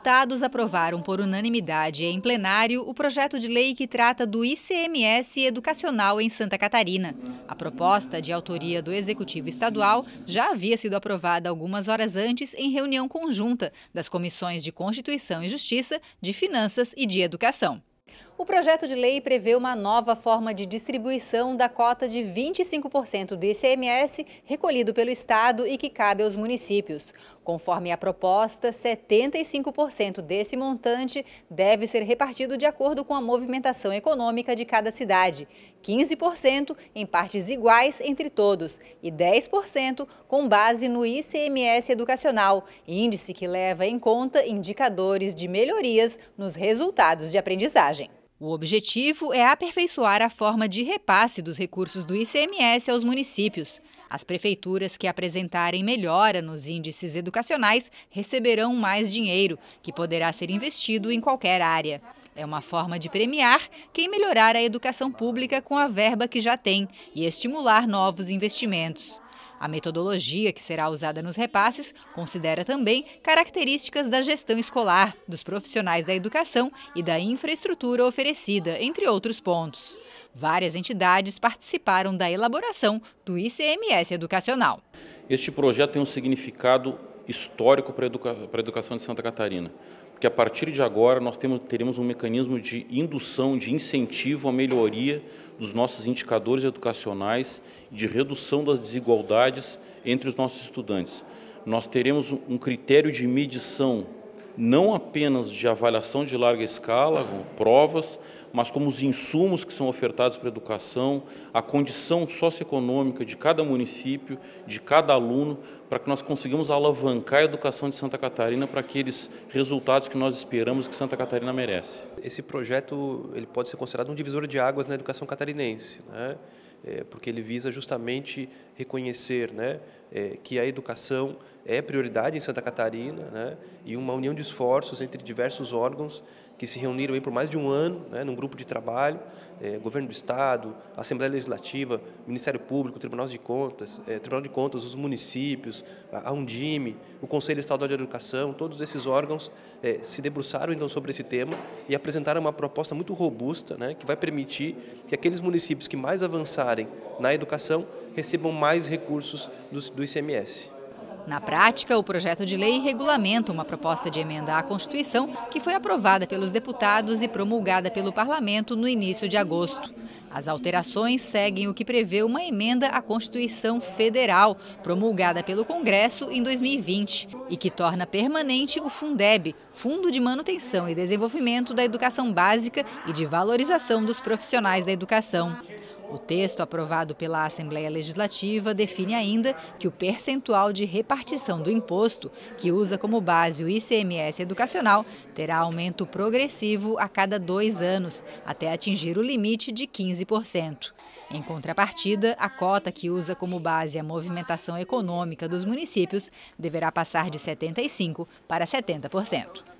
deputados aprovaram por unanimidade em plenário o projeto de lei que trata do ICMS educacional em Santa Catarina. A proposta, de autoria do Executivo Estadual, já havia sido aprovada algumas horas antes em reunião conjunta das comissões de Constituição e Justiça, de Finanças e de Educação. O projeto de lei prevê uma nova forma de distribuição da cota de 25% do ICMS recolhido pelo Estado e que cabe aos municípios. Conforme a proposta, 75% desse montante deve ser repartido de acordo com a movimentação econômica de cada cidade, 15% em partes iguais entre todos e 10% com base no ICMS educacional, índice que leva em conta indicadores de melhorias nos resultados de aprendizagem. O objetivo é aperfeiçoar a forma de repasse dos recursos do ICMS aos municípios. As prefeituras que apresentarem melhora nos índices educacionais receberão mais dinheiro, que poderá ser investido em qualquer área. É uma forma de premiar quem melhorar a educação pública com a verba que já tem e estimular novos investimentos. A metodologia que será usada nos repasses considera também características da gestão escolar, dos profissionais da educação e da infraestrutura oferecida, entre outros pontos. Várias entidades participaram da elaboração do ICMS educacional. Este projeto tem um significado histórico para a educa educação de Santa Catarina porque a partir de agora nós temos, teremos um mecanismo de indução, de incentivo à melhoria dos nossos indicadores educacionais, de redução das desigualdades entre os nossos estudantes. Nós teremos um critério de medição não apenas de avaliação de larga escala, provas, mas como os insumos que são ofertados para a educação, a condição socioeconômica de cada município, de cada aluno, para que nós consigamos alavancar a educação de Santa Catarina para aqueles resultados que nós esperamos que Santa Catarina merece. Esse projeto ele pode ser considerado um divisor de águas na educação catarinense, né? É, porque ele visa justamente reconhecer né, é, que a educação é prioridade em Santa Catarina né, e uma união de esforços entre diversos órgãos que se reuniram por mais de um ano né, num grupo de trabalho, é, Governo do Estado, Assembleia Legislativa, Ministério Público, Tribunal de Contas, é, Tribunal de Contas, os municípios, a Undime, o Conselho Estadual de Educação, todos esses órgãos é, se debruçaram então sobre esse tema e apresentaram uma proposta muito robusta né, que vai permitir que aqueles municípios que mais avançarem na educação recebam mais recursos do, do ICMS. Na prática, o projeto de lei regulamenta uma proposta de emenda à Constituição que foi aprovada pelos deputados e promulgada pelo Parlamento no início de agosto. As alterações seguem o que prevê uma emenda à Constituição Federal, promulgada pelo Congresso em 2020, e que torna permanente o Fundeb, Fundo de Manutenção e Desenvolvimento da Educação Básica e de Valorização dos Profissionais da Educação. O texto aprovado pela Assembleia Legislativa define ainda que o percentual de repartição do imposto, que usa como base o ICMS educacional, terá aumento progressivo a cada dois anos, até atingir o limite de 15%. Em contrapartida, a cota que usa como base a movimentação econômica dos municípios deverá passar de 75% para 70%.